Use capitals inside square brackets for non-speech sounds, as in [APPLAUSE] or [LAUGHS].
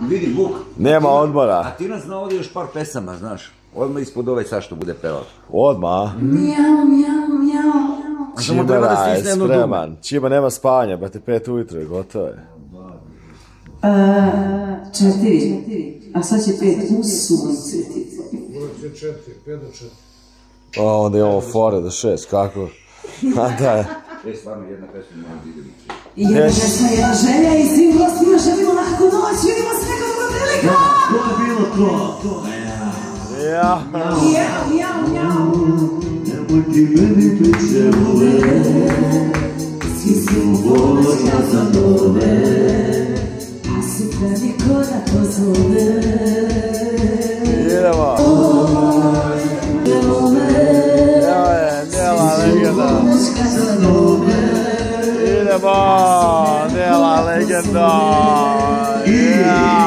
Vidi, Vuk. Nema A odmora. ti nas navodi još par pesama, znaš. Odmah ispod ove sad što bude pevao. Odmah. a? Miau, miau, miau. Samo treba da stisne jedno dugme. spreman. Čima nema spanja, brate, pet ujutro je gotovo je. Četiri. A sad će pet u sunce. A onda imamo fore do šest, kako? A da je. [LAUGHS] E, stvarno, jedna pesma. I jedna pesma, jedna želja i svim gostima želimo Yeah.